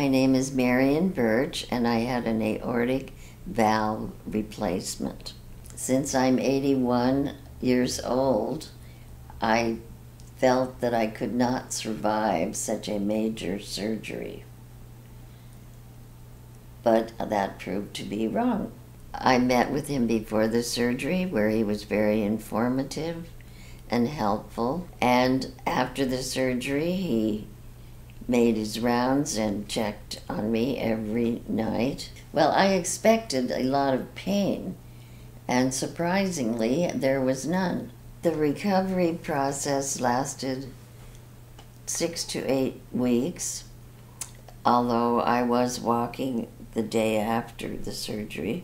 My name is Marian Birch, and I had an aortic valve replacement. Since I'm 81 years old, I felt that I could not survive such a major surgery. But that proved to be wrong. I met with him before the surgery where he was very informative and helpful. And after the surgery, he made his rounds and checked on me every night. Well, I expected a lot of pain, and surprisingly, there was none. The recovery process lasted six to eight weeks, although I was walking the day after the surgery.